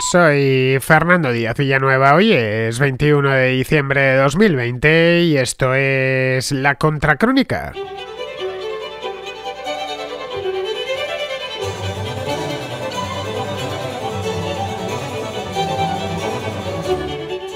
Soy Fernando Díaz Villanueva, hoy es 21 de diciembre de 2020 y esto es La Contracrónica.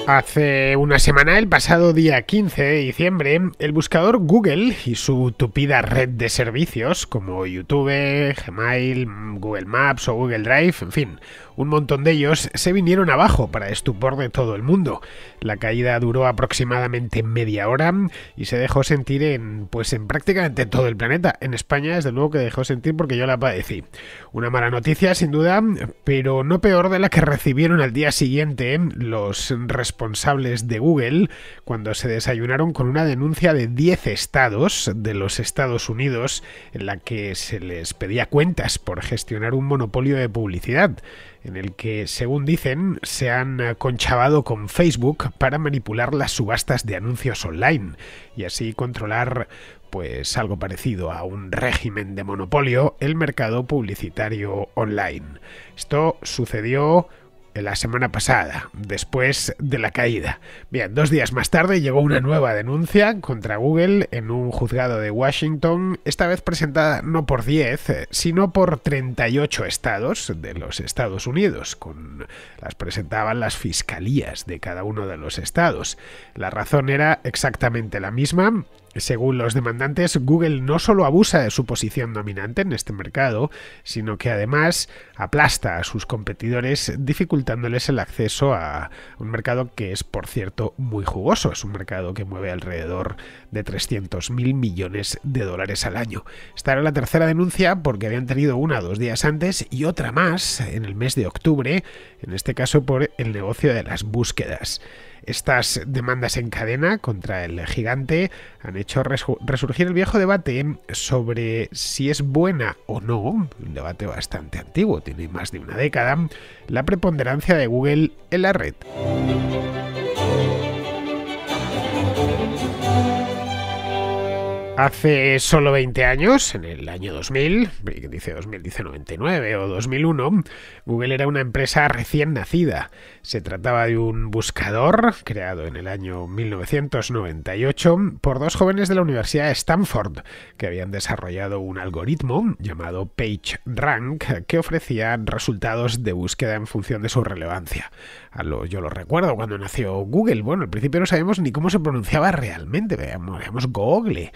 Hace una semana, el pasado día 15 de diciembre, el buscador Google y su tupida red de servicios como YouTube, Gmail, Google Maps o Google Drive, en fin, un montón de ellos se vinieron abajo para estupor de todo el mundo. La caída duró aproximadamente media hora y se dejó sentir en pues en prácticamente todo el planeta. En España, desde luego que dejó sentir porque yo la padecí. Una mala noticia, sin duda, pero no peor de la que recibieron al día siguiente los responsables de Google cuando se desayunaron con una denuncia de 10 estados de los Estados Unidos en la que se les pedía cuentas por gestionar un monopolio de publicidad en el que, según dicen, se han conchavado con Facebook para manipular las subastas de anuncios online y así controlar pues algo parecido a un régimen de monopolio el mercado publicitario online. Esto sucedió la semana pasada, después de la caída. Bien, dos días más tarde llegó una nueva denuncia contra Google en un juzgado de Washington, esta vez presentada no por 10, sino por 38 estados de los Estados Unidos, con las presentaban las fiscalías de cada uno de los estados. La razón era exactamente la misma, según los demandantes, Google no solo abusa de su posición dominante en este mercado, sino que además aplasta a sus competidores dificultándoles el acceso a un mercado que es, por cierto, muy jugoso. Es un mercado que mueve alrededor de 300 mil millones de dólares al año. Esta era la tercera denuncia porque habían tenido una dos días antes y otra más en el mes de octubre, en este caso por el negocio de las búsquedas. Estas demandas en cadena contra el gigante han hecho resurgir el viejo debate sobre si es buena o no, un debate bastante antiguo, tiene más de una década, la preponderancia de Google en la red. Hace solo 20 años, en el año 2000, dice 2000, dice 99 o 2001, Google era una empresa recién nacida. Se trataba de un buscador creado en el año 1998 por dos jóvenes de la Universidad de Stanford que habían desarrollado un algoritmo llamado PageRank que ofrecía resultados de búsqueda en función de su relevancia. yo lo recuerdo cuando nació Google. Bueno, al principio no sabíamos ni cómo se pronunciaba realmente. Veíamos, veíamos Google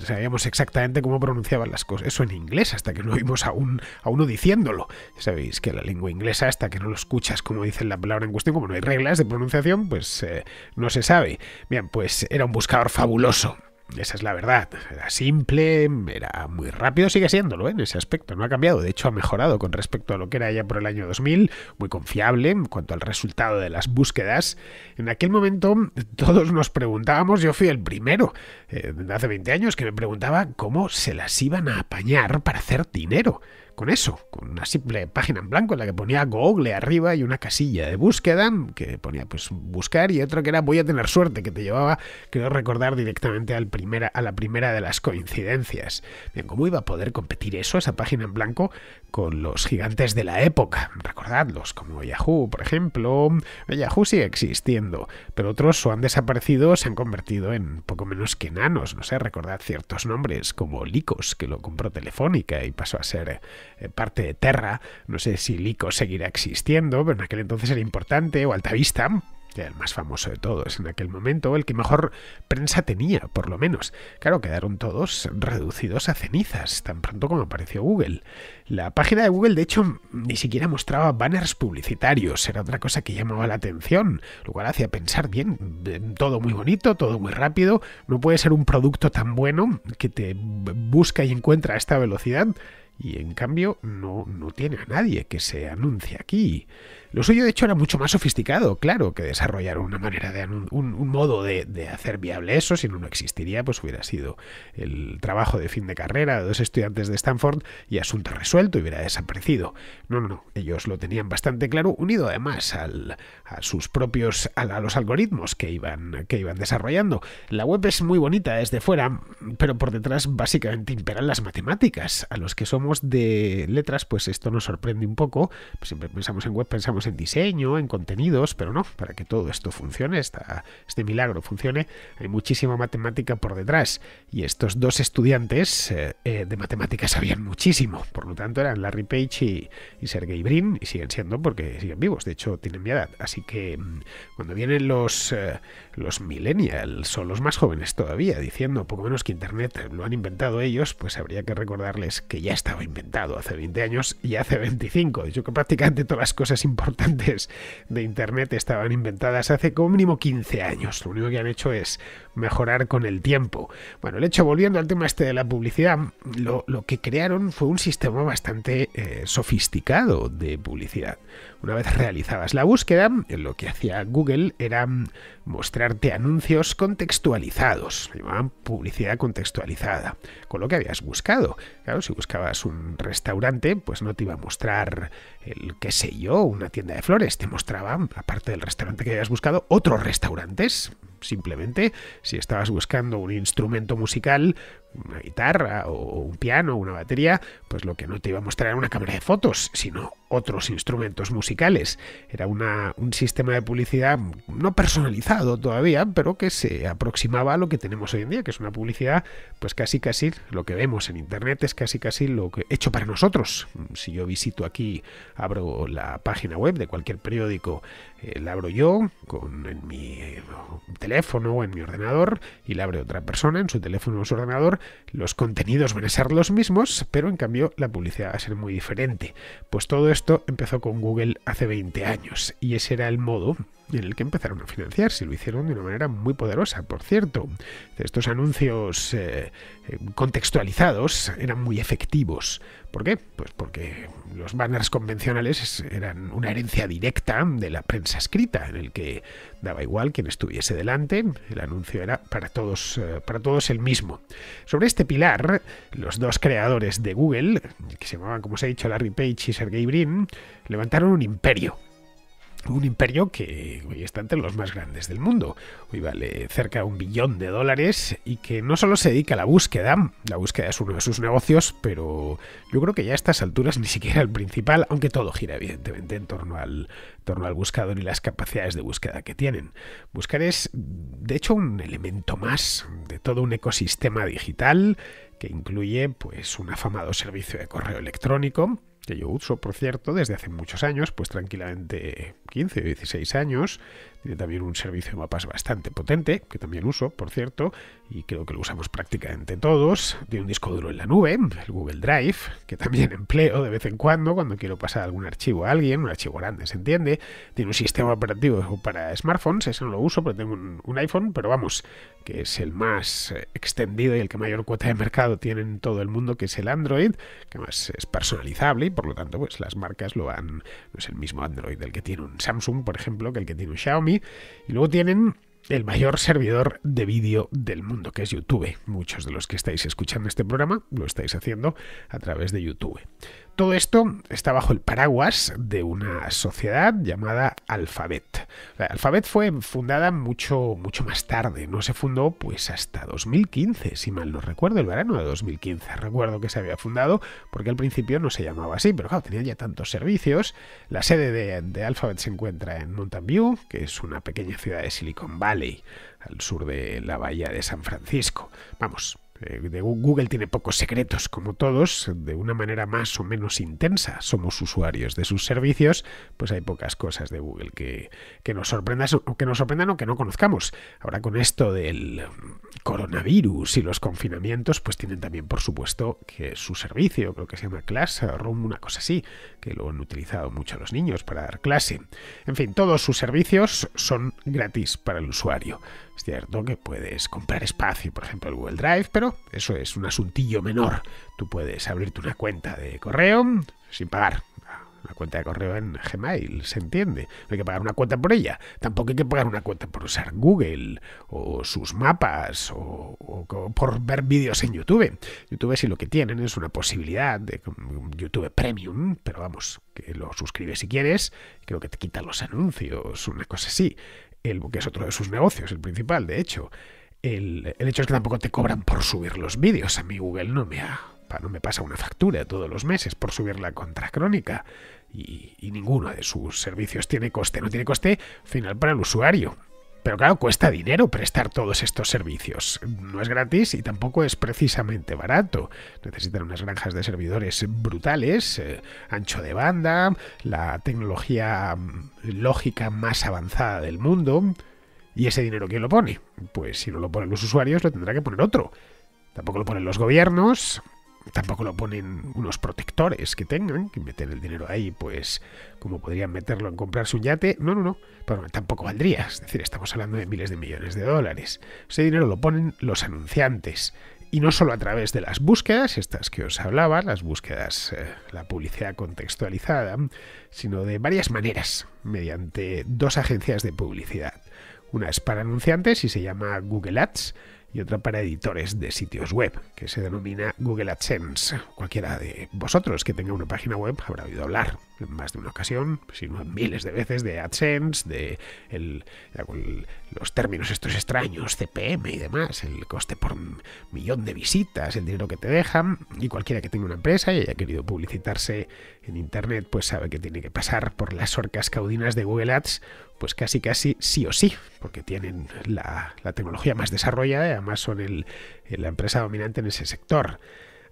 sabíamos exactamente cómo pronunciaban las cosas. Eso en inglés, hasta que no oímos a, un, a uno diciéndolo. Sabéis que la lengua inglesa, hasta que no lo escuchas como dice la palabra en cuestión, como no hay reglas de pronunciación, pues eh, no se sabe. Bien, pues era un buscador fabuloso. Esa es la verdad. Era simple, era muy rápido, sigue siéndolo ¿eh? en ese aspecto. No ha cambiado, de hecho ha mejorado con respecto a lo que era ya por el año 2000. Muy confiable en cuanto al resultado de las búsquedas. En aquel momento todos nos preguntábamos, yo fui el primero eh, hace 20 años que me preguntaba cómo se las iban a apañar para hacer dinero con eso, con una simple página en blanco en la que ponía Google arriba y una casilla de búsqueda que ponía pues buscar y otra que era voy a tener suerte, que te llevaba, creo recordar directamente al primera, a la primera de las coincidencias. Bien, ¿cómo iba a poder competir eso, esa página en blanco, con los gigantes de la época? Recordadlos, como Yahoo, por ejemplo. Yahoo sigue existiendo, pero otros o han desaparecido se han convertido en poco menos que enanos. No sé, recordad ciertos nombres como Licos, que lo compró Telefónica y pasó a ser parte de Terra. No sé si Lico seguirá existiendo, pero en aquel entonces era importante, o Altavista, el más famoso de todos en aquel momento, el que mejor prensa tenía, por lo menos. Claro, quedaron todos reducidos a cenizas, tan pronto como apareció Google. La página de Google, de hecho, ni siquiera mostraba banners publicitarios, era otra cosa que llamaba la atención, lo cual hacía pensar bien, todo muy bonito, todo muy rápido, no puede ser un producto tan bueno que te busca y encuentra a esta velocidad y en cambio no, no tiene a nadie que se anuncie aquí. Lo suyo, de hecho, era mucho más sofisticado, claro, que desarrollar una manera de un, un, modo de, hacer viable eso, si no, no existiría, pues hubiera sido el trabajo de fin de carrera de dos estudiantes de Stanford y asunto resuelto y hubiera desaparecido. No, no, no, ellos lo tenían bastante claro, unido además al, a sus propios, a, los algoritmos que iban, que iban desarrollando. La web es muy bonita desde fuera, pero por detrás básicamente imperan las matemáticas, a los que somos de letras, pues esto nos sorprende un poco. Siempre pensamos en web, pensamos en diseño, en contenidos, pero no, para que todo esto funcione, este milagro funcione, hay muchísima matemática por detrás. Y estos dos estudiantes eh, eh, de matemáticas sabían muchísimo. Por lo tanto, eran Larry Page y, y Sergey Brin, y siguen siendo porque siguen vivos. De hecho, tienen mi edad. Así que mm, cuando vienen los, eh, los millennials o los más jóvenes todavía diciendo poco menos que Internet lo han inventado ellos, pues habría que recordarles que ya estaba inventado hace 20 años y hace 25. De hecho, que prácticamente todas las cosas importantes de Internet estaban inventadas hace como mínimo 15 años. Lo único que han hecho es mejorar con el tiempo. Bueno, el hecho, volviendo al tema este de la publicidad, lo, que crearon fue un sistema bastante eh, sofisticado de publicidad. Una vez realizabas la búsqueda, lo que hacía Google era mostrarte anuncios contextualizados, llamaban publicidad contextualizada, con lo que habías buscado. Claro, si buscabas un restaurante, pues no te iba a mostrar el qué sé yo, una tienda de flores, te mostraba, aparte del restaurante que habías buscado, otros restaurantes. Simplemente, si estabas buscando un instrumento musical, una guitarra o un piano una batería, pues lo que no te iba a mostrar era una cámara de fotos, sino otros instrumentos musicales. Era una, un sistema de publicidad no personalizado todavía, pero que se aproximaba a lo que tenemos hoy en día, que es una publicidad, pues casi casi lo que vemos en internet es casi casi lo que hecho para nosotros. Si yo visito aquí, abro la página web de cualquier periódico, eh, la abro yo con en mi eh, teléfono o en mi ordenador y la abre otra persona en su teléfono o su ordenador, los contenidos van a ser los mismos, pero en cambio la publicidad va a ser muy diferente. Pues todo esto empezó con Google hace 20 años y ese era el modo en el que empezaron a financiarse. Lo hicieron de una manera muy poderosa, por cierto. Estos anuncios eh, eh, contextualizados eran muy efectivos. ¿Por qué? Pues porque los banners convencionales eran una herencia directa de la prensa escrita, en el que daba igual quien estuviese delante, el anuncio era para todos, eh, para todos el mismo. Sobre este pilar, los dos creadores de Google, que se llamaban, como os he dicho, Larry Page y Sergey Brin, levantaron un imperio un imperio que hoy está entre los más grandes del mundo. Hoy vale cerca de un billón de dólares y que no solo se dedica a la búsqueda, la búsqueda es uno de sus negocios, pero yo creo que ya a estas alturas ni siquiera el principal, aunque todo gira evidentemente en torno al, torno al buscador y las capacidades de búsqueda que tienen. Buscar es, de hecho, un elemento más de todo un ecosistema digital que incluye pues un afamado servicio de correo electrónico que yo uso, por cierto, desde hace muchos años, pues tranquilamente 15 o 16 años. También un servicio de mapas bastante potente, que también uso, por cierto, y creo que lo usamos prácticamente todos. Tiene un disco duro en la nube, el Google Drive, que también empleo de vez en cuando cuando quiero pasar algún archivo a alguien, un archivo grande, se entiende. Tiene un sistema operativo para smartphones, ese no lo uso, pero tengo un, iPhone, pero vamos, que es el más eh, extendido y el que mayor cuota de mercado tiene en todo el mundo, que es el Android, que además es personalizable y por lo tanto pues las marcas lo han, no es el mismo Android del que tiene un Samsung, por ejemplo, que el que tiene un Xiaomi, y luego tienen el mayor servidor de vídeo del mundo, que es YouTube. Muchos de los que estáis escuchando este programa lo estáis haciendo a través de YouTube. Todo esto está bajo el paraguas de una sociedad llamada Alphabet. Alphabet fue fundada mucho, mucho más tarde, no se fundó pues hasta 2015, si mal no recuerdo, el verano de 2015. Recuerdo que se había fundado porque al principio no se llamaba así, pero claro, tenía ya tantos servicios. La sede de, de Alphabet se encuentra en Mountain View, que es una pequeña ciudad de Silicon Valley, al sur de la bahía de San Francisco. Vamos, eh, Google tiene pocos secretos, como todos, de una manera más o menos intensa. Somos usuarios de sus servicios, pues hay pocas cosas de Google que, nos sorprendan, que nos sorprendan o que no conozcamos. Ahora con esto del coronavirus y los confinamientos, pues tienen también, por supuesto, que su servicio, creo que se llama Classroom, una cosa así, que lo han utilizado mucho los niños para dar clase. En fin, todos sus servicios son gratis para el usuario. Es cierto que puedes comprar espacio, por ejemplo, el Google Drive, pero eso es un asuntillo menor. Tú puedes abrirte una cuenta de correo sin pagar. Una cuenta de correo en Gmail, se entiende. No hay que pagar una cuenta por ella. Tampoco hay que pagar una cuenta por usar Google o sus mapas o, por ver vídeos en YouTube. YouTube sí lo que tienen es una posibilidad de YouTube Premium, pero vamos, que lo suscribes si quieres. Creo que te quitan los anuncios, una cosa así el, que es otro de sus negocios, el principal, de hecho. El, hecho es que tampoco te cobran por subir los vídeos. A mí Google no me ha no me pasa una factura todos los meses por subir la contracrónica. Y, y ninguno de sus servicios tiene coste. No tiene coste final para el usuario. Pero claro, cuesta dinero prestar todos estos servicios. No es gratis y tampoco es precisamente barato. Necesitan unas granjas de servidores brutales, eh, ancho de banda, la tecnología mm, lógica más avanzada del mundo. ¿Y ese dinero quién lo pone? Pues si no lo ponen los usuarios, lo tendrá que poner otro. Tampoco lo ponen los gobiernos, tampoco lo ponen unos protectores que tengan, que meten el dinero ahí, pues como podrían meterlo en comprarse un yate. No, no, no, pero tampoco valdría. Es decir, estamos hablando de miles de millones de dólares. Ese dinero lo ponen los anunciantes. Y no solo a través de las búsquedas, estas que os hablaba, las búsquedas, eh, la publicidad contextualizada, sino de varias maneras, mediante dos agencias de publicidad. Una es para anunciantes y se llama Google Ads, y otra para editores de sitios web, que se denomina Google AdSense. Cualquiera de vosotros que tenga una página web habrá oído hablar más de una ocasión, si no miles de veces, de AdSense, de los términos estos extraños, CPM y demás, el coste por millón de visitas, el dinero que te dejan, y cualquiera que tenga una empresa y haya querido publicitarse en Internet, pues sabe que tiene que pasar por las orcas caudinas de Google Ads, pues casi casi sí o sí, porque tienen la, tecnología más desarrollada además son el, la empresa dominante en ese sector.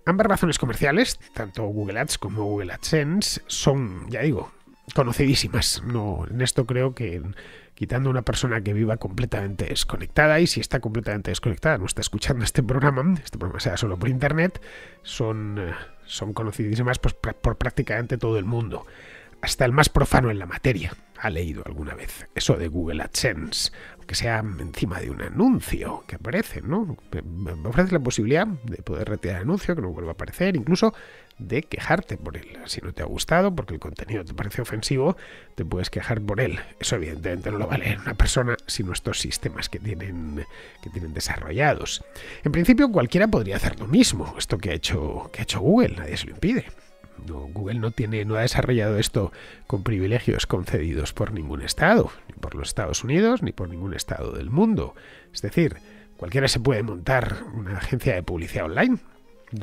Ambas razones comerciales, tanto Google Ads como Google AdSense, son, ya digo, conocidísimas. No, en esto creo que quitando una persona que viva completamente desconectada y si está completamente desconectada, no está escuchando este programa, este programa sea solo por internet, son, eh, son conocidísimas pues, por prácticamente todo el mundo. Hasta el más profano en la materia ha leído alguna vez eso de Google AdSense, que sea encima de un anuncio que aparece, ¿no? Me ofrece la posibilidad de poder retirar el anuncio, que no vuelva a aparecer, incluso de quejarte por él. Si no te ha gustado, porque el contenido te parece ofensivo, te puedes quejar por él. Eso evidentemente no lo va a leer una persona, sino estos sistemas que tienen, que tienen desarrollados. En principio cualquiera podría hacer lo mismo, esto que ha hecho, que ha hecho Google, nadie se lo impide. Google no tiene, no ha desarrollado esto con privilegios concedidos por ningún estado, ni por los Estados Unidos, ni por ningún estado del mundo. Es decir, cualquiera se puede montar una agencia de publicidad online.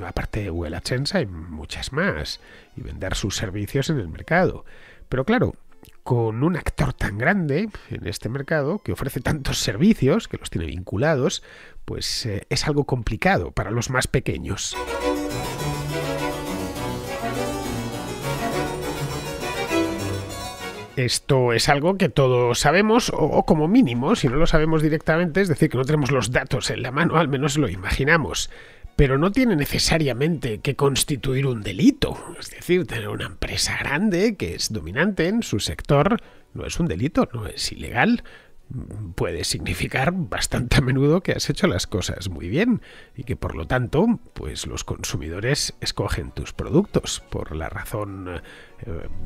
Aparte de Google AdSense hay muchas más y vender sus servicios en el mercado. Pero claro, con un actor tan grande en este mercado que ofrece tantos servicios, que los tiene vinculados, pues eh, es algo complicado para los más pequeños. Esto es algo que todos sabemos, o, como mínimo, si no lo sabemos directamente, es decir, que no tenemos los datos en la mano, al menos lo imaginamos. Pero no tiene necesariamente que constituir un delito. Es decir, tener una empresa grande que es dominante en su sector no es un delito, no es ilegal puede significar bastante a menudo que has hecho las cosas muy bien y que por lo tanto pues los consumidores escogen tus productos por la razón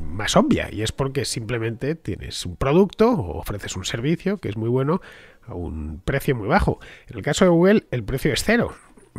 más obvia y es porque simplemente tienes un producto o ofreces un servicio que es muy bueno a un precio muy bajo. En el caso de Google el precio es cero,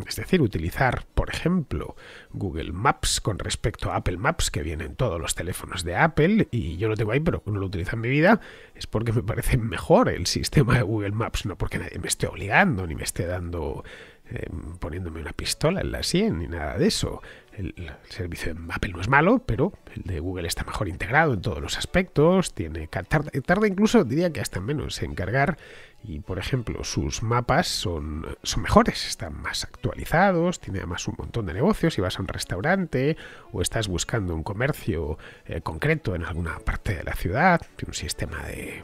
es decir, utilizar, por ejemplo, Google Maps con respecto a Apple Maps, que vienen todos los teléfonos de Apple, y yo lo tengo ahí, pero no lo utilizo en mi vida, es porque me parece mejor el sistema de Google Maps, no porque nadie me esté obligando, ni me esté dando, em, poniéndome una pistola en la sien, ni nada de eso. El, servicio de Apple no es malo, pero el de Google está mejor integrado en todos los aspectos, tiene tarda, incluso, diría que hasta menos en cargar y por ejemplo sus mapas son, son mejores, están más actualizados, tiene además un montón de negocios, si vas a un restaurante o estás buscando un comercio eh, concreto en alguna parte de la ciudad, tiene un sistema de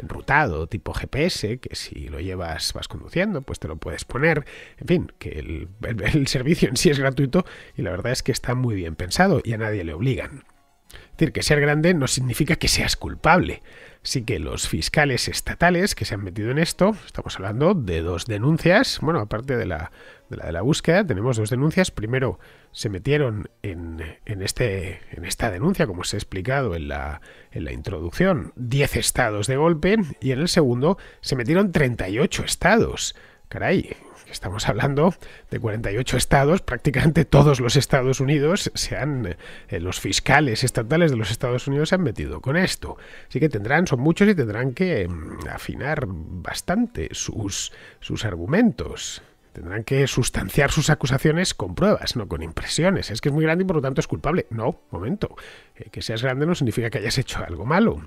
enrutado tipo GPS, que si lo llevas vas conduciendo, pues te lo puedes poner. En fin, que el, el servicio en sí es gratuito y la verdad es que está muy bien pensado y a nadie le obligan. Es decir, que ser grande no significa que seas culpable. Sí que los fiscales estatales que se han metido en esto, estamos hablando de dos denuncias, bueno, aparte de la de la, búsqueda, tenemos dos denuncias. Primero, se metieron en, en, este, en esta denuncia, como os he explicado en la, en la introducción, 10 estados de golpe, y en el segundo se metieron 38 estados. Caray, Estamos hablando de 48 estados, prácticamente todos los Estados Unidos se han, eh, los fiscales estatales de los Estados Unidos se han metido con esto. Así que tendrán, son muchos y tendrán que mm, afinar bastante sus, sus argumentos. Tendrán que sustanciar sus acusaciones con pruebas, no con impresiones. Es que es muy grande y por lo tanto es culpable. No, momento. Eh, que seas grande no significa que hayas hecho algo malo.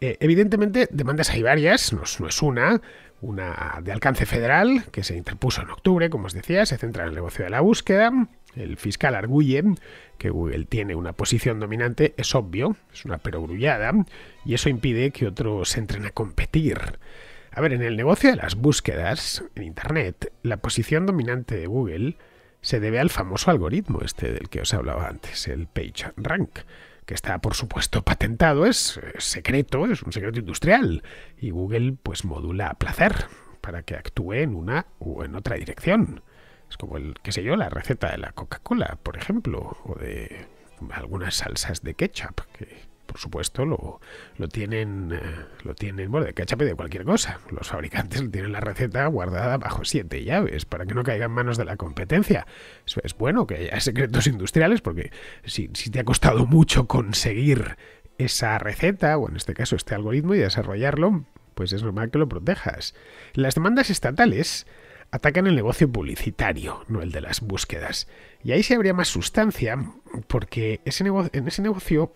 Eh, evidentemente, demandas hay varias, no, no, es una. Una de alcance federal, que se interpuso en octubre, como os decía, se centra en el negocio de la búsqueda. El fiscal arguye que Google tiene una posición dominante, es obvio, es una perogrullada, y eso impide que otros entren a competir. A ver, en el negocio de las búsquedas en Internet, la posición dominante de Google se debe al famoso algoritmo este del que os hablaba antes, el PageRank, que está por supuesto patentado, es, secreto, es un secreto industrial, y Google pues modula a placer para que actúe en una u en otra dirección. Es como el, qué sé yo, la receta de la Coca-Cola, por ejemplo, o de algunas salsas de ketchup, que por supuesto, lo, lo tienen, eh, lo tienen, bueno, de ketchup y de cualquier cosa. Los fabricantes tienen la receta guardada bajo siete llaves para que no caiga en manos de la competencia. Eso es bueno que haya secretos industriales porque si, si te ha costado mucho conseguir esa receta, o en este caso este algoritmo, y desarrollarlo, pues es normal que lo protejas. Las demandas estatales atacan el negocio publicitario, no el de las búsquedas. Y ahí se habría más sustancia, porque ese en ese negocio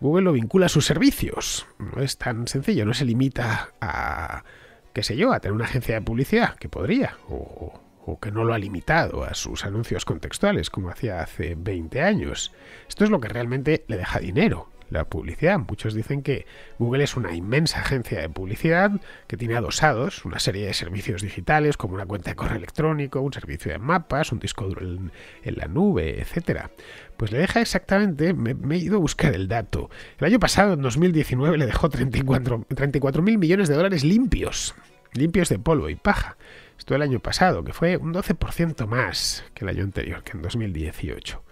Google lo vincula a sus servicios. No es tan sencillo, no se limita a, qué sé yo, a tener una agencia de publicidad, que podría, o, o que no lo ha limitado a sus anuncios contextuales, como hacía hace 20 años. Esto es lo que realmente le deja dinero la publicidad. Muchos dicen que Google es una inmensa agencia de publicidad que tiene adosados una serie de servicios digitales como una cuenta de correo electrónico, un servicio de mapas, un disco duro en, la nube, etcétera. Pues le deja exactamente, me, he ido a buscar el dato. El año pasado, en 2019, le dejó 34 mil millones de dólares limpios, limpios de polvo y paja. Esto el año pasado, que fue un 12% más que el año anterior, que en 2018.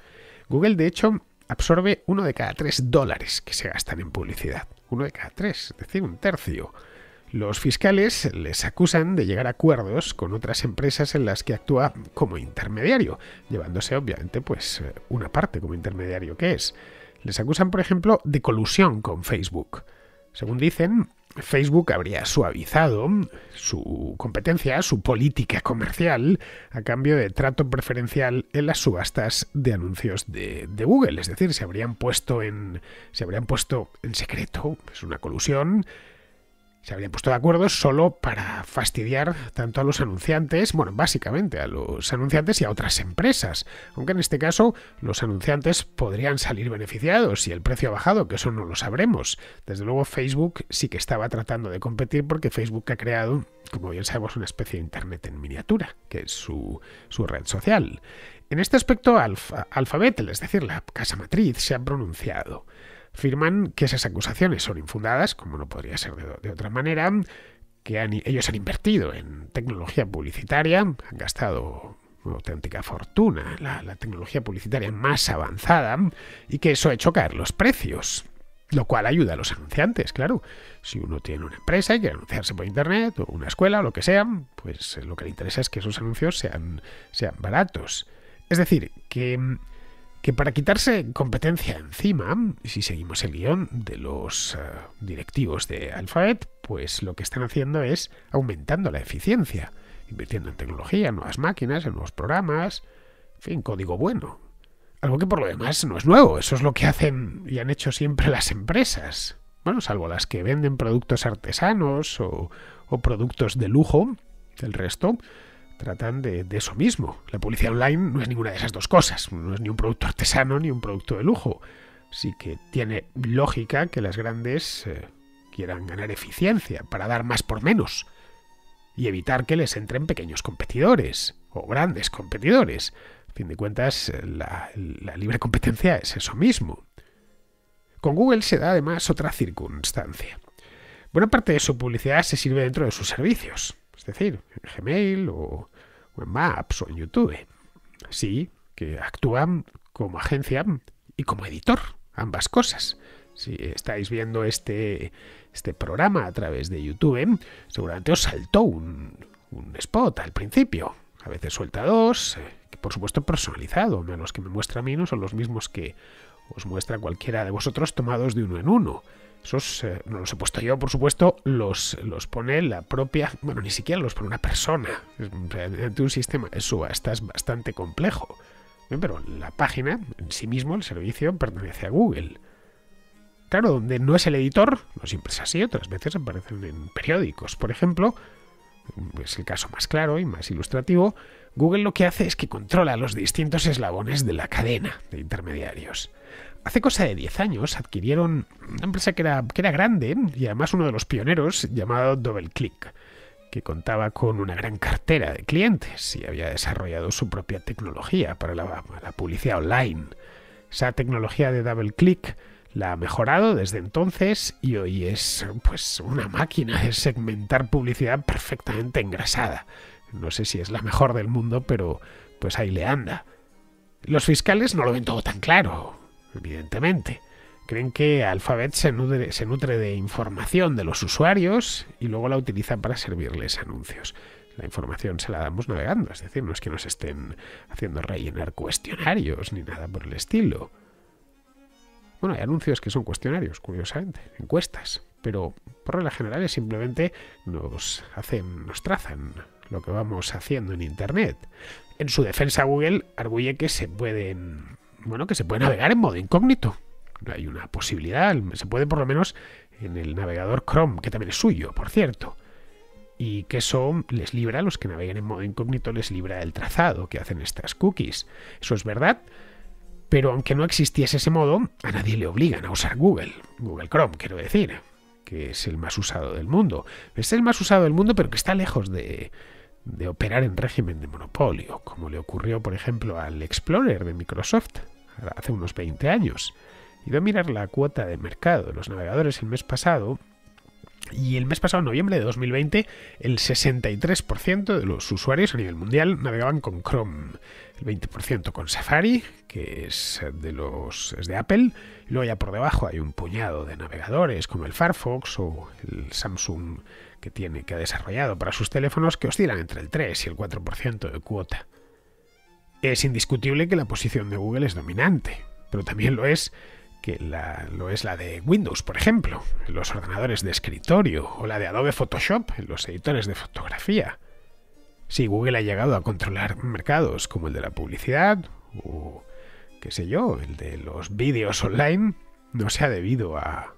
Google, de hecho, absorbe uno de cada tres dólares que se gastan en publicidad. Uno de cada tres, es decir, un tercio. Los fiscales les acusan de llegar a acuerdos con otras empresas en las que actúa como intermediario, llevándose obviamente pues una parte como intermediario que es. Les acusan, por ejemplo, de colusión con Facebook. Según dicen, Facebook habría suavizado su competencia, su política comercial, a cambio de trato preferencial en las subastas de anuncios de, Google. Es decir, se habrían puesto en. se habrían puesto en secreto, es una colusión, se habrían puesto de acuerdo solo para fastidiar tanto a los anunciantes, bueno, básicamente a los anunciantes y a otras empresas, aunque en este caso los anunciantes podrían salir beneficiados si el precio ha bajado, que eso no lo sabremos. Desde luego Facebook sí que estaba tratando de competir porque Facebook ha creado, como bien sabemos, una especie de Internet en miniatura, que es su, su red social. En este aspecto, Alphabet, es decir, la casa matriz, se ha pronunciado afirman que esas acusaciones son infundadas, como no podría ser de, otra manera, que ellos han invertido en tecnología publicitaria, han gastado una auténtica fortuna, la, la tecnología publicitaria más avanzada, y que eso ha hecho caer los precios. Lo cual ayuda a los anunciantes, claro. Si uno tiene una empresa y quiere anunciarse por internet, o una escuela, o lo que sea, pues lo que le interesa es que esos anuncios sean, sean baratos. Es decir, que que para quitarse competencia encima, si seguimos el guion de los eh, directivos de Alphabet, pues lo que están haciendo es aumentando la eficiencia, invirtiendo en tecnología, en nuevas máquinas, en nuevos programas, en fin, código bueno. Algo que por lo demás no es nuevo, eso es lo que hacen y han hecho siempre las empresas. Bueno, salvo las que venden productos artesanos o, o productos de lujo, el resto tratan de, eso mismo. La publicidad online no es ninguna de esas dos cosas, no es ni un producto artesano ni un producto de lujo. Sí que tiene lógica que las grandes eh, quieran ganar eficiencia para dar más por menos y evitar que les entren pequeños competidores o grandes competidores. A fin de cuentas, la libre competencia es eso mismo. Con Google se da además otra circunstancia. Buena parte de su publicidad se sirve dentro de sus servicios decir, en Gmail o, en Maps o en YouTube. Sí, que actúan como agencia y como editor, ambas cosas. Si estáis viendo este, este programa a través de YouTube, seguramente os saltó un, un spot al principio. A veces suelta dos, eh, que por supuesto personalizado. Los que me muestra a mí no son los mismos que os muestra cualquiera de vosotros tomados de uno en uno. Esos eh, no los he puesto yo, por supuesto, los, los pone la propia, bueno, ni siquiera los pone una persona. Ante un sistema de subastas bastante complejo. Pero la página, en sí mismo, el servicio, pertenece a Google. Claro, donde no es el editor, no siempre es así, otras veces aparecen en periódicos. Por ejemplo, es el caso más claro y más ilustrativo, Google lo que hace es que controla los distintos eslabones de la cadena de intermediarios. Hace cosa de 10 años adquirieron una empresa que era, que era grande y además uno de los pioneros llamado DoubleClick, que contaba con una gran cartera de clientes y había desarrollado su propia tecnología para la publicidad online. Esa tecnología de DoubleClick la ha mejorado desde entonces y hoy es pues una máquina de segmentar publicidad perfectamente engrasada. No sé si es la mejor del mundo, pero pues ahí le anda. Los fiscales no lo ven todo tan claro, evidentemente. Creen que Alphabet se nutre, se nutre de información de los usuarios y luego la utiliza para servirles anuncios. La información se la damos navegando, es decir, no es que nos estén haciendo rellenar cuestionarios ni nada por el estilo. Bueno, hay anuncios que son cuestionarios, curiosamente, encuestas, pero por regla general es simplemente nos hacen, nos trazan lo que vamos haciendo en internet. En su defensa Google arguye que se pueden, bueno, que se puede navegar en modo incógnito. Hay una posibilidad, se puede por lo menos en el navegador Chrome, que también es suyo, por cierto. Y que eso les libra, a los que naveguen en modo incógnito, les libra el trazado que hacen estas cookies. Eso es verdad, pero aunque no existiese ese modo, a nadie le obligan a usar Google. Google Chrome, quiero decir, que es el más usado del mundo. Es el más usado del mundo, pero que está lejos de, de operar en régimen de monopolio, como le ocurrió, por ejemplo, al Explorer de Microsoft hace unos 20 años. Y a mirar la cuota de mercado de los navegadores el mes pasado y el mes pasado, en noviembre de 2020, el 63% de los usuarios a nivel mundial navegaban con Chrome, el 20% con Safari, que es de los es de Apple, y luego ya por debajo hay un puñado de navegadores como el Firefox o el Samsung que tiene que ha desarrollado para sus teléfonos que oscilan entre el 3 y el 4% de cuota. Es indiscutible que la posición de Google es dominante, pero también lo es que lo es la de Windows, por ejemplo, en los ordenadores de escritorio, o la de Adobe Photoshop, en los editores de fotografía. Si Google ha llegado a controlar mercados como el de la publicidad, o qué sé yo, el de los vídeos online, no se ha debido a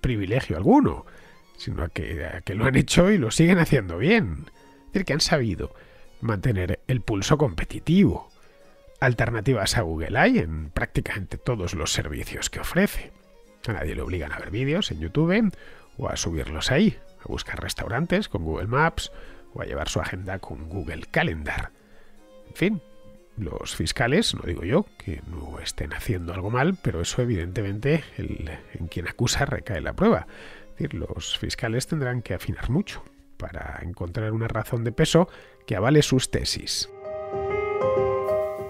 privilegio alguno, sino a que, a que lo han hecho y lo siguen haciendo bien. Es decir, que han sabido mantener el pulso competitivo alternativas a Google hay en prácticamente todos los servicios que ofrece. A nadie le obligan a ver vídeos en YouTube o a subirlos ahí, a buscar restaurantes con Google Maps o a llevar su agenda con Google Calendar. En fin, los fiscales, no digo yo que no estén haciendo algo mal, pero eso evidentemente en quien acusa recae la prueba. Decir, los fiscales tendrán que afinar mucho para encontrar una razón de peso que avale sus tesis.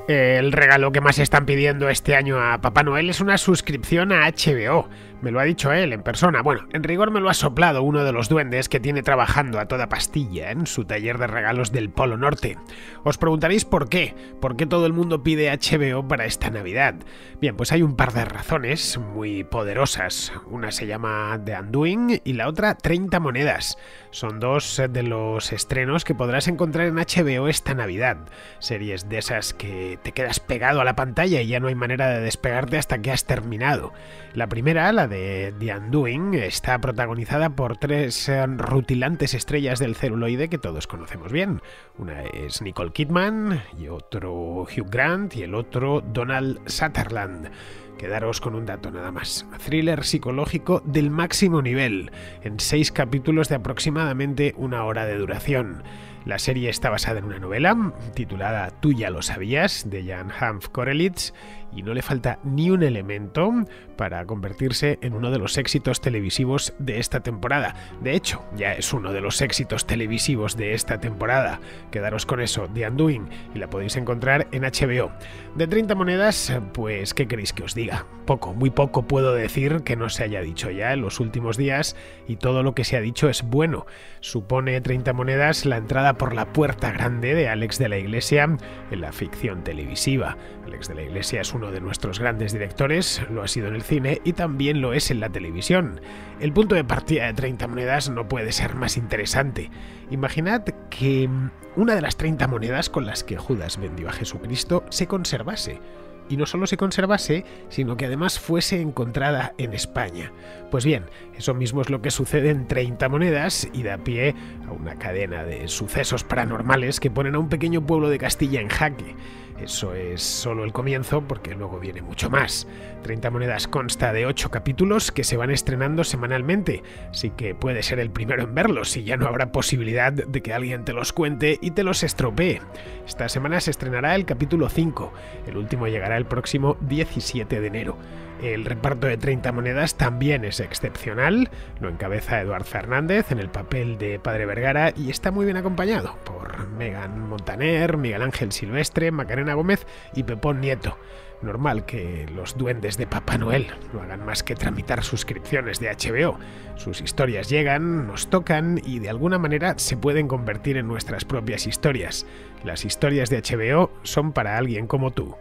El regalo que más están pidiendo este año a Papá Noel es una suscripción a HBO. Me lo ha dicho él en persona. Bueno, en rigor me lo ha soplado uno de los duendes que tiene trabajando a toda pastilla en su taller de regalos del Polo Norte. Os preguntaréis por qué. ¿Por qué todo el mundo pide HBO para esta Navidad? Bien, pues hay un par de razones muy poderosas. Una se llama The Undoing y la otra 30 monedas. Son dos de los estrenos que podrás encontrar en HBO esta Navidad. Series de esas que te quedas pegado a la pantalla y ya no hay manera de despegarte hasta que has terminado. La primera, la de The Undoing, está protagonizada por tres eh, rutilantes estrellas del celuloide que todos conocemos bien. Una es Nicole Kidman, y otro Hugh Grant y el otro Donald Sutherland. Quedaros con un dato nada más. Thriller psicológico del máximo nivel, en seis capítulos de aproximadamente una hora de duración. La serie está basada en una novela titulada Tú ya lo sabías, de Jan Hanf Korelitz, y no le falta ni un elemento para convertirse en uno de los éxitos televisivos de esta temporada. De hecho, ya es uno de los éxitos televisivos de esta temporada. Quedaros con eso, The Undoing, y la podéis encontrar en HBO. De 30 monedas, pues, ¿qué queréis que os diga? Poco, muy poco puedo decir que no se haya dicho ya en los últimos días, y todo lo que se ha dicho es bueno. Supone 30 monedas la entrada por la puerta grande de Alex de la Iglesia en la ficción televisiva. Alex de la Iglesia es uno de nuestros grandes directores, lo ha sido en el cine y también lo es en la televisión. El punto de partida de 30 monedas no puede ser más interesante. Imaginad que una de las 30 monedas con las que Judas vendió a Jesucristo se conservase y no solo se conservase, sino que además fuese encontrada en España. Pues bien, eso mismo es lo que sucede en 30 monedas y da pie a una cadena de sucesos paranormales que ponen a un pequeño pueblo de Castilla en jaque. Eso es solo el comienzo porque luego viene mucho más. 30 monedas consta de 8 capítulos que se van estrenando semanalmente, así que puede ser el primero en verlos y ya no habrá posibilidad de que alguien te los cuente y te los estropee. Esta semana se estrenará el capítulo 5, el último llegará el próximo 17 de enero. El reparto de 30 monedas también es excepcional, lo encabeza Eduard Fernández en el papel de Padre Vergara y está muy bien acompañado por Megan Montaner, Miguel Ángel Silvestre, Macarena Gómez y Pepón Nieto. Normal que los duendes de Papá Noel no hagan más que tramitar suscripciones de HBO. Sus historias llegan, nos tocan y de alguna manera se pueden convertir en nuestras propias historias. Las historias de HBO son para alguien como tú.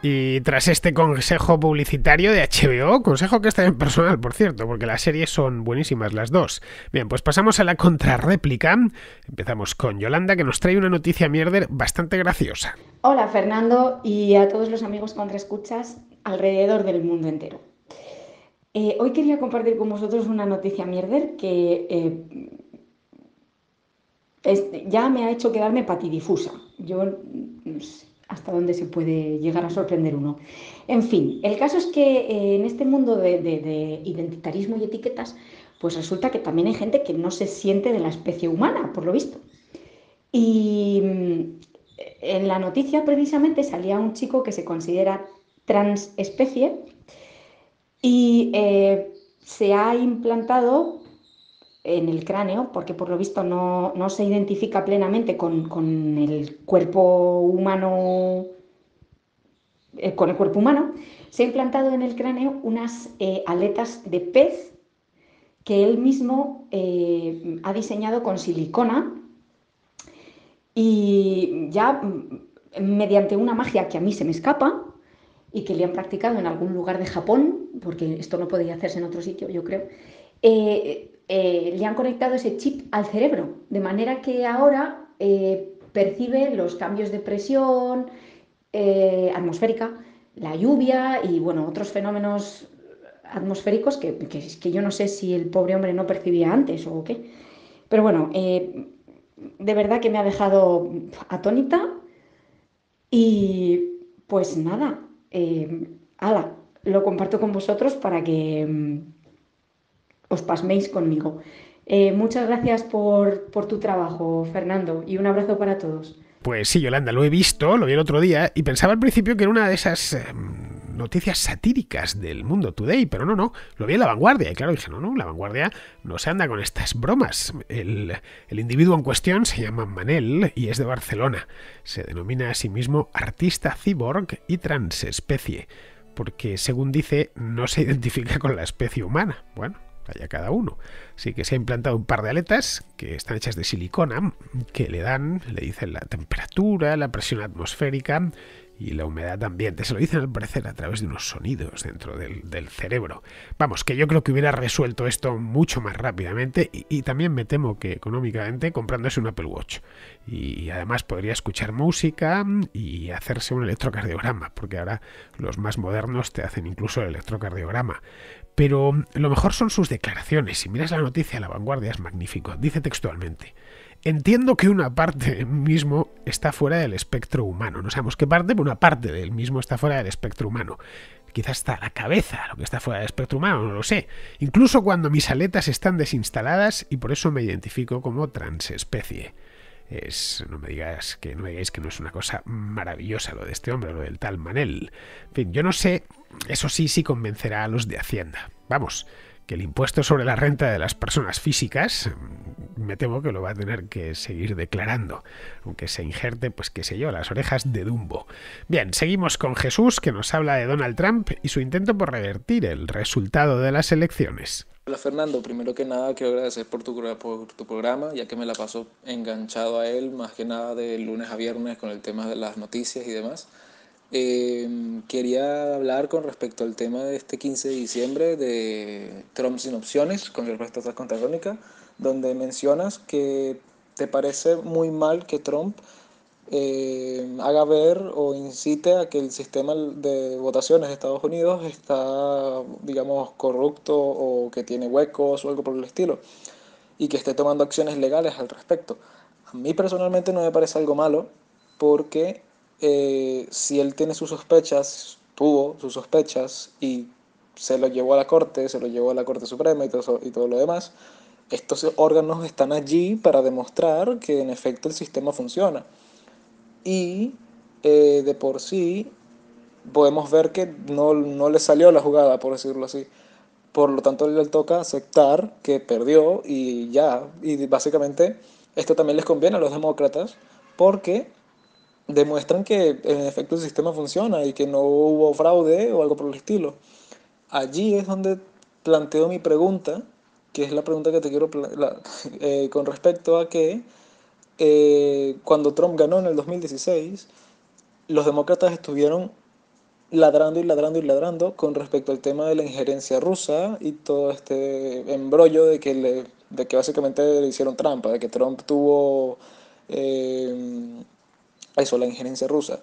Y tras este consejo publicitario de HBO, consejo que está en personal, por cierto, porque las series son buenísimas las dos. Bien, pues pasamos a la contrarréplica. Empezamos con Yolanda, que nos trae una noticia mierder bastante graciosa. Hola Fernando y a todos los amigos contraescuchas alrededor del mundo entero. Eh, hoy quería compartir con vosotros una noticia mierder que eh, ya me ha hecho quedarme patidifusa. Yo no sé hasta dónde se puede llegar a sorprender uno. En fin, el caso es que eh, en este mundo de, identitarismo y etiquetas, pues resulta que también hay gente que no se siente de la especie humana, por lo visto. Y mm, en la noticia precisamente salía un chico que se considera transespecie y eh, se ha implantado en el cráneo, porque por lo visto no, se identifica plenamente con, el cuerpo humano, eh, con el cuerpo humano, se ha implantado en el cráneo unas eh, aletas de pez que él mismo eh, ha diseñado con silicona y ya mm, mediante una magia que a mí se me escapa y que le han practicado en algún lugar de Japón, porque esto no podía hacerse en otro sitio, yo creo, le han conectado ese chip al cerebro, de manera que ahora eh, percibe los cambios de presión eh, atmosférica, la lluvia y bueno, otros fenómenos atmosféricos que, que, yo no sé si el pobre hombre no percibía antes o qué. Pero bueno, de verdad que me ha dejado atónita y pues nada, ala, lo comparto con vosotros para que os pasméis conmigo. Eh, muchas gracias por, tu trabajo, Fernando, y un abrazo para todos. Pues sí, Yolanda, lo he visto, lo vi el otro día, y pensaba al principio que era una de esas em, noticias satíricas del mundo today, pero no, no, lo vi en la vanguardia, y claro, dije, no, no, la vanguardia no se anda con estas bromas. El, el individuo en cuestión se llama Manel y es de Barcelona. Se denomina a sí mismo artista cyborg y transespecie, porque según dice, no se identifica con la especie humana. Bueno, haya cada uno. Así que se ha implantado un par de aletas que están hechas de silicona, que le dan, le dicen la temperatura, la presión atmosférica y la humedad ambiente. Se lo dicen al parecer a través de unos sonidos dentro del, cerebro. Vamos, que yo creo que hubiera resuelto esto mucho más rápidamente y, también me temo que económicamente comprándose un Apple Watch. Y además podría escuchar música y hacerse un electrocardiograma, porque ahora los más modernos te hacen incluso el electrocardiograma. Pero lo mejor son sus declaraciones. Si miras la noticia, la vanguardia es magnífico. Dice textualmente. Entiendo que una parte mismo está fuera del espectro humano. No sabemos qué parte, pero una parte del mismo está fuera del espectro humano. Quizás está la cabeza lo que está fuera del espectro humano, no lo sé. Incluso cuando mis aletas están desinstaladas y por eso me identifico como transespecie. Es, no me digas que no me digáis que no es una cosa maravillosa lo de este hombre, lo del tal Manel. En fin, yo no sé, eso sí, sí convencerá a los de Hacienda. Vamos, que el impuesto sobre la renta de las personas físicas me temo que lo va a tener que seguir declarando, aunque se injerte, pues qué sé yo, las orejas de Dumbo. Bien, seguimos con Jesús, que nos habla de Donald Trump y su intento por revertir el resultado de las elecciones. Hola Fernando, primero que nada quiero agradecer por tu, por tu programa, ya que me la paso enganchado a él, más que nada de lunes a viernes con el tema de las noticias y demás. Eh, quería hablar con respecto al tema de este 15 de diciembre de Trump sin opciones con respecto a esta contratónica donde mencionas que te parece muy mal que Trump eh, haga ver o incite a que el sistema de votaciones de Estados Unidos está, digamos, corrupto o que tiene huecos o algo por el estilo, y que esté tomando acciones legales al respecto. A mí personalmente no me parece algo malo, porque eh, si él tiene sus sospechas, tuvo sus sospechas y se lo llevó a la Corte, se lo llevó a la Corte Suprema y todo, y todo lo demás, estos órganos están allí para demostrar que en efecto el sistema funciona. Y eh, de por sí podemos ver que no, no, le salió la jugada, por decirlo así. Por lo tanto, le toca aceptar que perdió y ya. Y básicamente esto también les conviene a los demócratas porque demuestran que en efecto el sistema funciona y que no hubo fraude o algo por el estilo. Allí es donde planteo mi pregunta que es la pregunta que te quiero eh, con respecto a que eh, cuando Trump ganó en el 2016, los demócratas estuvieron ladrando y ladrando y ladrando con respecto al tema de la injerencia rusa y todo este embrollo de que, de que básicamente le hicieron trampa, de que Trump tuvo eh, eso, la injerencia rusa.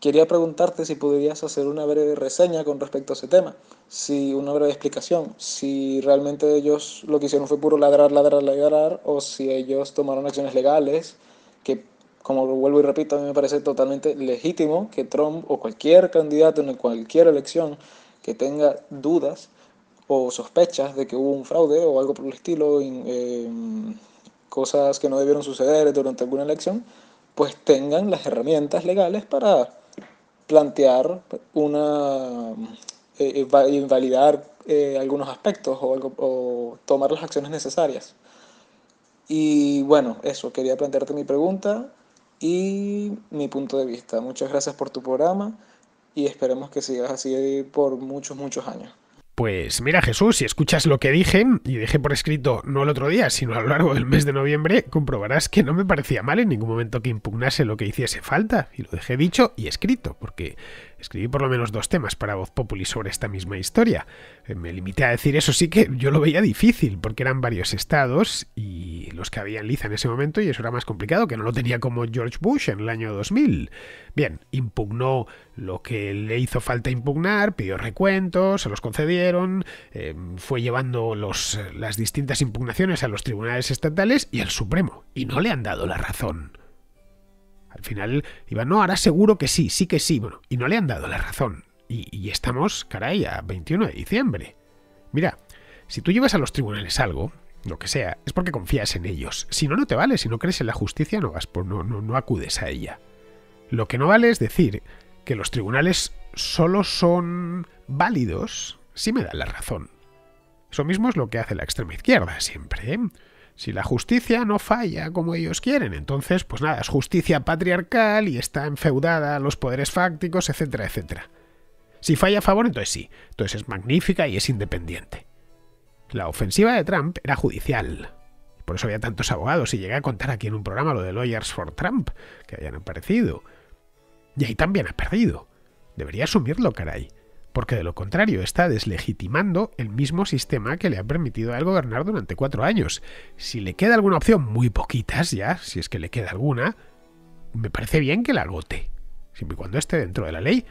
Quería preguntarte si podrías hacer una breve reseña con respecto a ese tema, si una breve explicación, si realmente ellos lo que hicieron fue puro ladrar, ladrar, ladrar, o si ellos tomaron acciones legales, que como vuelvo y repito, a mí me parece totalmente legítimo que Trump o cualquier candidato en cualquier elección que tenga dudas o sospechas de que hubo un fraude o algo por el estilo, eh, cosas que no debieron suceder durante alguna elección, pues tengan las herramientas legales para plantear una eh, invalidar eh, algunos aspectos o, o tomar las acciones necesarias. Y bueno, eso, quería plantearte mi pregunta y mi punto de vista. Muchas gracias por tu programa y esperemos que sigas así por muchos, muchos años. Pues mira Jesús, si escuchas lo que dije, y dejé por escrito no el otro día, sino a lo largo del mes de noviembre, comprobarás que no me parecía mal en ningún momento que impugnase lo que hiciese falta, y lo dejé dicho y escrito, porque escribí por lo menos dos temas para Voz Populi sobre esta misma historia. Eh, me limité a decir eso sí que yo lo veía difícil, porque eran varios estados y los que habían liza en ese momento, y eso era más complicado, que no lo tenía como George Bush en el año 2000. Bien, impugnó lo que le hizo falta impugnar, pidió recuentos, se los concedieron, eh, fue llevando los, las distintas impugnaciones a los tribunales estatales y al Supremo, y no le han dado la razón. Al final iba, no, ahora seguro que sí, sí que sí, bueno, y no le han dado la razón. Y, y estamos, caray, a 21 de diciembre. Mira, si tú llevas a los tribunales algo, lo que sea, es porque confías en ellos. Si no, no te vale. Si no crees en la justicia, no vas por, no, acudes a ella. Lo que no vale es decir que los tribunales solo son válidos si me dan la razón. Eso mismo es lo que hace la extrema izquierda siempre. ¿eh? Si la justicia no falla como ellos quieren, entonces, pues nada, es justicia patriarcal y está enfeudada a los poderes fácticos, etcétera, etcétera. Si falla a favor, entonces sí, entonces es magnífica y es independiente. La ofensiva de Trump era judicial. Por eso había tantos abogados y llegué a contar aquí en un programa lo de Lawyers for Trump, que habían aparecido. Y ahí también ha perdido. Debería asumirlo, caray. Porque de lo contrario está deslegitimando el mismo sistema que le ha permitido a él gobernar durante cuatro años. Si le queda alguna opción, muy poquitas ya, si es que le queda alguna, me parece bien que la agote. Siempre y cuando esté dentro de la ley.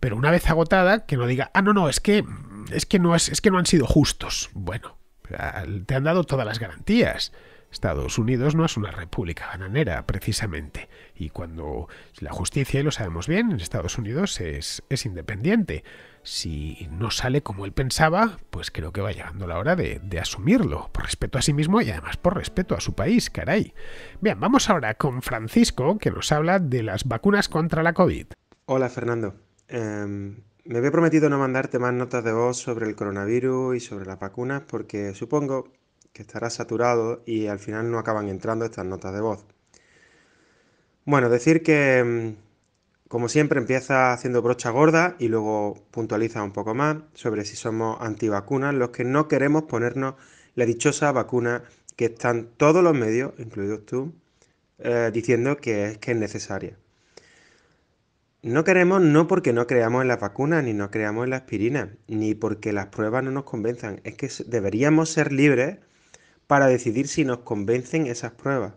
Pero una vez agotada, que no diga, ah, no, no, es que, es que, no, es, es que no han sido justos. Bueno, te han dado todas las garantías. Estados Unidos no es una república bananera, precisamente. Y cuando la justicia, y lo sabemos bien, en Estados Unidos es, es independiente. Si no sale como él pensaba, pues creo que va llegando la hora de, de, asumirlo, por respeto a sí mismo y además por respeto a su país, caray. Bien, vamos ahora con Francisco, que nos habla de las vacunas contra la COVID. Hola, Fernando. Eh, me había prometido no mandarte más notas de voz sobre el coronavirus y sobre las vacunas porque supongo que estará saturado y al final no acaban entrando estas notas de voz. Bueno, decir que, mm, como siempre, empieza haciendo brocha gorda y luego puntualiza un poco más sobre si somos antivacunas, los que no queremos ponernos la dichosa vacuna que están todos los medios, incluidos tú, eh, diciendo que es, que es necesaria. No queremos no porque no creamos en las vacunas, ni no creamos en la aspirina, ni porque las pruebas no nos convenzan. Es que deberíamos ser libres para decidir si nos convencen esas pruebas.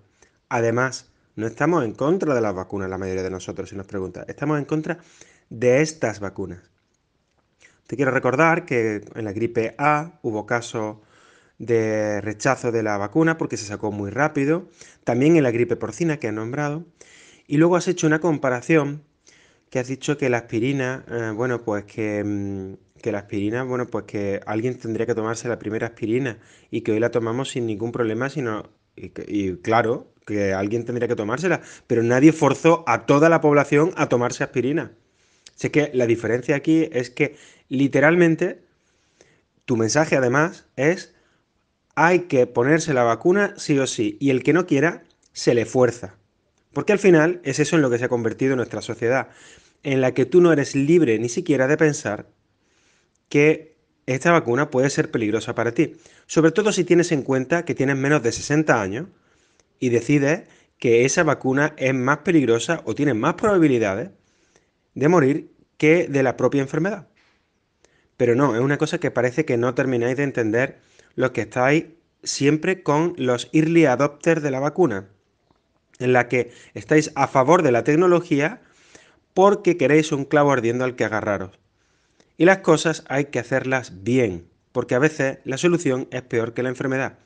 Además, no estamos en contra de las vacunas, la mayoría de nosotros, si nos pregunta. Estamos en contra de estas vacunas. Te quiero recordar que en la gripe A hubo casos de rechazo de la vacuna porque se sacó muy rápido. También en la gripe porcina que he nombrado. Y luego has hecho una comparación que has dicho que la aspirina, eh, bueno, pues que, mm, que, la aspirina, bueno, pues que alguien tendría que tomarse la primera aspirina y que hoy la tomamos sin ningún problema, sino, y, claro, que alguien tendría que tomársela, pero nadie forzó a toda la población a tomarse aspirina. Sé que la diferencia aquí es que literalmente tu mensaje además es hay que ponerse la vacuna sí o sí y el que no quiera se le fuerza. Porque al final es eso en lo que se ha convertido nuestra sociedad en la que tú no eres libre ni siquiera de pensar que esta vacuna puede ser peligrosa para ti. Sobre todo si tienes en cuenta que tienes menos de 60 años y decides que esa vacuna es más peligrosa o tiene más probabilidades de morir que de la propia enfermedad. Pero no, es una cosa que parece que no termináis de entender los que estáis siempre con los early adopters de la vacuna, en la que estáis a favor de la tecnología porque queréis un clavo ardiendo al que agarraros. Y las cosas hay que hacerlas bien, porque a veces la solución es peor que la enfermedad.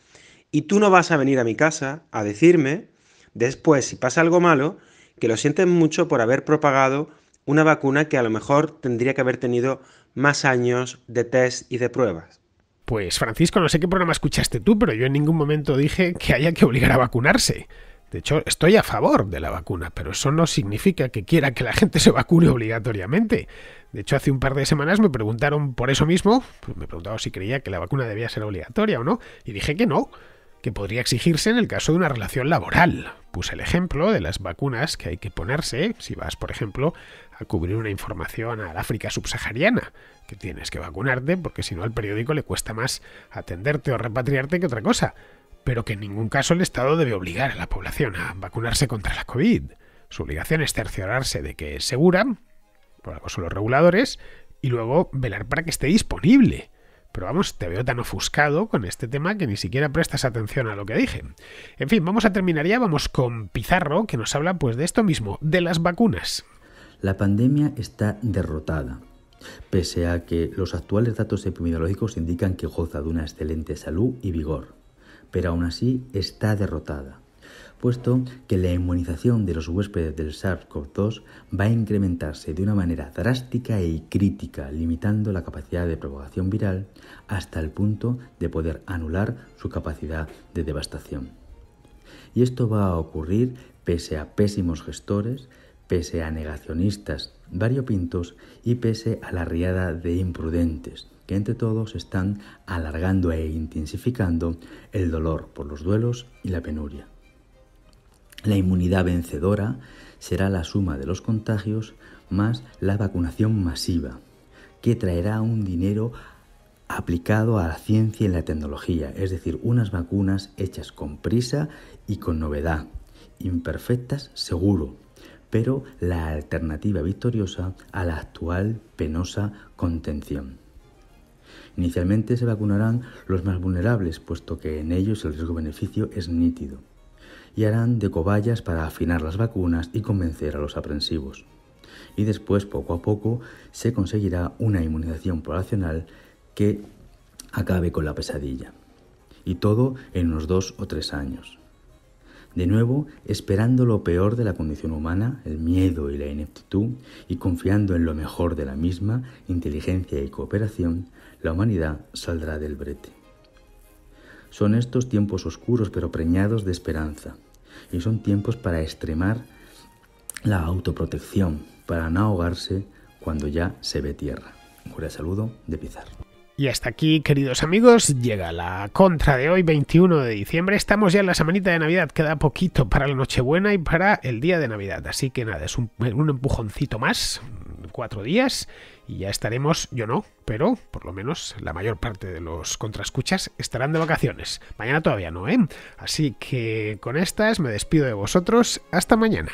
Y tú no vas a venir a mi casa a decirme, después, si pasa algo malo, que lo sientes mucho por haber propagado una vacuna que a lo mejor tendría que haber tenido más años de test y de pruebas. Pues Francisco, no sé qué programa escuchaste tú, pero yo en ningún momento dije que haya que obligar a vacunarse. De hecho, estoy a favor de la vacuna, pero eso no significa que quiera que la gente se vacune obligatoriamente. De hecho, hace un par de semanas me preguntaron por eso mismo, pues me preguntaron si creía que la vacuna debía ser obligatoria o no, y dije que no, que podría exigirse en el caso de una relación laboral. Puse el ejemplo de las vacunas que hay que ponerse si vas, por ejemplo, a cubrir una información al África subsahariana, que tienes que vacunarte porque si no al periódico le cuesta más atenderte o repatriarte que otra cosa pero que en ningún caso el Estado debe obligar a la población a vacunarse contra la COVID. Su obligación es cerciorarse de que es segura, por algo son los reguladores, y luego velar para que esté disponible. Pero vamos, te veo tan ofuscado con este tema que ni siquiera prestas atención a lo que dije. En fin, vamos a terminar ya, vamos con Pizarro, que nos habla pues de esto mismo, de las vacunas. La pandemia está derrotada, pese a que los actuales datos epidemiológicos indican que goza de una excelente salud y vigor pero aún así está derrotada, puesto que la inmunización de los huéspedes del SARS-CoV-2 va a incrementarse de una manera drástica y crítica, limitando la capacidad de propagación viral hasta el punto de poder anular su capacidad de devastación. Y esto va a ocurrir pese a pésimos gestores, pese a negacionistas variopintos y pese a la riada de imprudentes, que entre todos están alargando e intensificando el dolor por los duelos y la penuria. La inmunidad vencedora será la suma de los contagios más la vacunación masiva, que traerá un dinero aplicado a la ciencia y la tecnología, es decir, unas vacunas hechas con prisa y con novedad, imperfectas seguro, pero la alternativa victoriosa a la actual penosa contención. Inicialmente se vacunarán los más vulnerables, puesto que en ellos el riesgo-beneficio es nítido, y harán de cobayas para afinar las vacunas y convencer a los aprensivos. Y después, poco a poco, se conseguirá una inmunización poblacional que acabe con la pesadilla. Y todo en unos dos o tres años. De nuevo, esperando lo peor de la condición humana, el miedo y la ineptitud, y confiando en lo mejor de la misma, inteligencia y cooperación, la humanidad saldrá del brete. Son estos tiempos oscuros pero preñados de esperanza, y son tiempos para extremar la autoprotección, para no ahogarse cuando ya se ve tierra. Un cordial saludo de Pizar. Y hasta aquí, queridos amigos, llega la contra de hoy, 21 de diciembre. Estamos ya en la semanita de Navidad, queda poquito para la Nochebuena y para el día de Navidad. Así que nada, es un, un empujoncito más, cuatro días, y ya estaremos, yo no, pero por lo menos la mayor parte de los contrascuchas estarán de vacaciones. Mañana todavía no, ¿eh? Así que con estas me despido de vosotros. Hasta mañana.